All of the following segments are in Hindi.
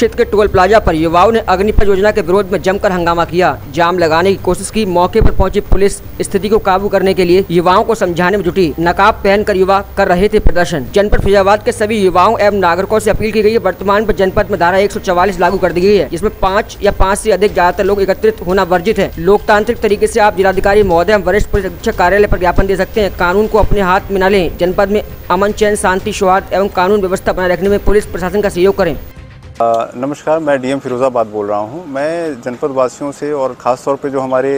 क्षेत्र के टोल प्लाजा पर युवाओं ने अग्निपथ योजना के विरोध में जमकर हंगामा किया। जाम लगाने की कोशिश की। मौके पर पहुँची पुलिस। स्थिति को काबू करने के लिए युवाओं को समझाने में जुटी। नकाब पहनकर युवा कर रहे थे प्रदर्शन। जनपद फिजाबाद के सभी युवाओं एवं नागरिकों से अपील की गई है। वर्तमान में जनपद में धारा एक लागू कर दी गई है। जिसमें पाँच या पाँच ऐसी अधिक ज़्यादातर लोग एकत्रित होना वर्जित है। लोकतांत्रिक तरीके ऐसी आप जिलाधिकारी महोदय वरिष्ठ पुलिस अधीक्षक कार्यालय आरोप ज्ञापन दे सकते हैं। कानून को अपने हाथ में न लें। जनपद में अमन चैन, शांति, सौहार्द एवं कानून व्यवस्था बनाए रखने में पुलिस प्रशासन का सहयोग करें। नमस्कार, मैं डीएम फिरोज़ाबाद बोल रहा हूँ। मैं जनपद वासियों से और ख़ास तौर पे जो हमारे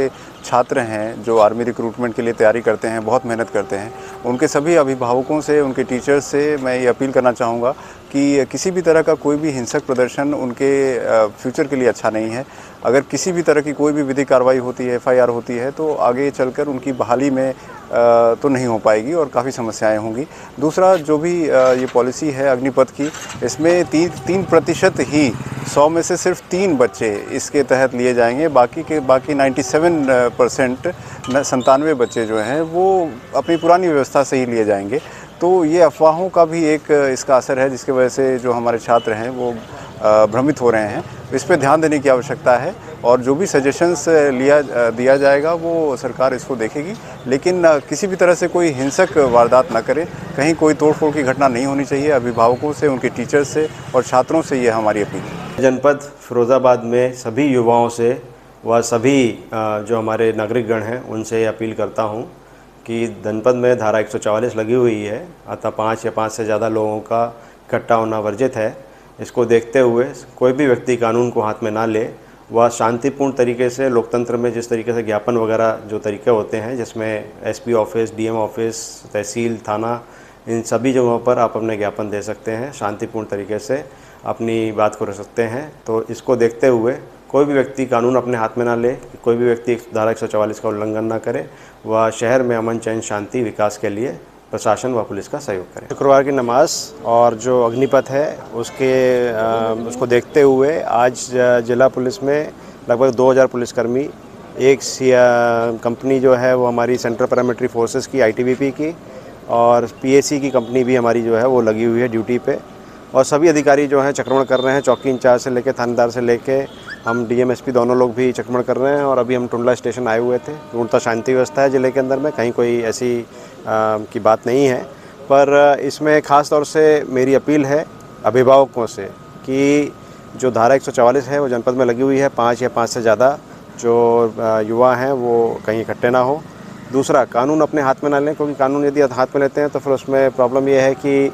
छात्र हैं जो आर्मी रिक्रूटमेंट के लिए तैयारी करते हैं, बहुत मेहनत करते हैं। उनके सभी अभिभावकों से, उनके टीचर्स से मैं ये अपील करना चाहूँगा कि किसी भी तरह का कोई भी हिंसक प्रदर्शन उनके फ्यूचर के लिए अच्छा नहीं है। अगर किसी भी तरह की कोई भी विधि कार्रवाई होती है, एफआईआर होती है तो आगे चलकर उनकी बहाली में तो नहीं हो पाएगी और काफ़ी समस्याएँ होंगी। दूसरा, जो भी ये पॉलिसी है अग्निपथ की, इसमें तीन तीन प्रतिशत ही सौ में से सिर्फ़ तीन बच्चे इसके तहत लिए जाएँगे। बाकी के, बाकी 97 परसेंट संतानवे बच्चे जो हैं, वो अपनी पुरानी व्यवस्था से ही लिए जाएँगे। तो ये अफवाहों का भी एक, इसका असर है, जिसकी वजह से जो हमारे छात्र हैं, वो भ्रमित हो रहे हैं। इस पर ध्यान देने की आवश्यकता है और जो भी सजेशंस लिया दिया जाएगा, वो सरकार इसको देखेगी। लेकिन किसी भी तरह से कोई हिंसक वारदात ना करें। कहीं कोई तोड़फोड़ की घटना नहीं होनी चाहिए। अभिभावकों से, उनके टीचर्स से और छात्रों से ये हमारी अपील है। जनपद फिरोज़ाबाद में सभी युवाओं से व सभी जो हमारे नागरिकगण हैं, उनसे अपील करता हूँ कि जनपद में धारा एक लगी हुई है, अतः पाँच या पाँच से ज़्यादा लोगों का इकट्ठा होना वर्जित है। इसको देखते हुए कोई भी व्यक्ति कानून को हाथ में ना ले, वह शांतिपूर्ण तरीके से लोकतंत्र में जिस तरीके से ज्ञापन वगैरह जो तरीके होते हैं, जिसमें एसपी ऑफ़िस, डीएम ऑफ़िस, तहसील, थाना, इन सभी जगहों पर आप अपने ज्ञापन दे सकते हैं, शांतिपूर्ण तरीके से अपनी बात को रख सकते हैं। तो इसको देखते हुए कोई भी व्यक्ति कानून अपने हाथ में ना ले कोई भी व्यक्ति धारा एक का उल्लंघन ना करे व शहर में अमन चैन शांति विकास के लिए प्रशासन व पुलिस का सहयोग करें। शुक्रवार की नमाज़ और जो अग्निपथ है उसके आ, उसको देखते हुए आज जिला पुलिस में लगभग 2000 पुलिसकर्मी एक कंपनी जो है वो हमारी सेंट्रल पैरामिलिट्री फोर्सेस की आईटीबीपी की और पीएसी की कंपनी भी हमारी जो है वो लगी हुई है ड्यूटी पे। और सभी अधिकारी जो हैं चक्रमण कर रहे हैं चौकी इंचार्ज से लेकर थानेदार से लेके हम डीएमएसपी दोनों लोग भी चक्रमण कर रहे हैं और अभी हम टुंडला स्टेशन आए हुए थे। पूर्णतः शांति व्यवस्था है ज़िले के अंदर में कहीं कोई ऐसी आ, की बात नहीं है। पर इसमें ख़ास तौर से मेरी अपील है अभिभावकों से कि जो धारा एक है वो जनपद में लगी हुई है पाँच या पाँच से ज़्यादा जो युवा हैं वो कहीं इकट्ठे ना हो। दूसरा कानून अपने हाथ में ना लें क्योंकि कानून यदि हाथ में लेते हैं तो फिर उसमें प्रॉब्लम यह है कि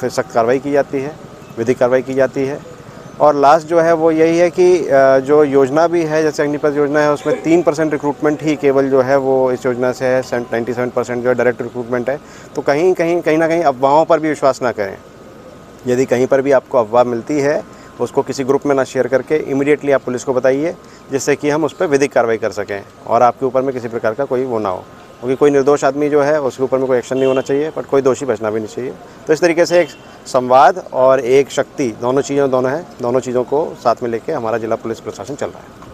फिर सख्त कार्रवाई की जाती है विधिक कार्रवाई की जाती है। और लास्ट जो है वो यही है कि जो योजना भी है, जैसे अग्निपथ योजना है, उसमें तीन परसेंट रिक्रूटमेंट ही केवल जो है वो इस योजना से है नाइन्टी सेवन परसेंट जो है डायरेक्ट रिक्रूटमेंट है। तो कहीं कहीं कहीं ना कहीं अफवाहों पर भी विश्वास ना करें। यदि कहीं पर भी आपको अफवाह मिलती है, उसको किसी ग्रुप में ना शेयर करके इमीडिएटली आप पुलिस को बताइए, जिससे कि हम उस पर विधिक कार्रवाई कर सकें और आपके ऊपर में किसी प्रकार का कोई वो ना हो। क्योंकि कोई निर्दोष आदमी जो है, उसके ऊपर में कोई एक्शन नहीं होना चाहिए बट कोई दोषी बचना भी नहीं चाहिए। तो इस तरीके से एक संवाद और एक शक्ति, दोनों चीज़ें दोनों हैं, दोनों चीज़ों को साथ में लेके हमारा जिला पुलिस प्रशासन चल रहा है।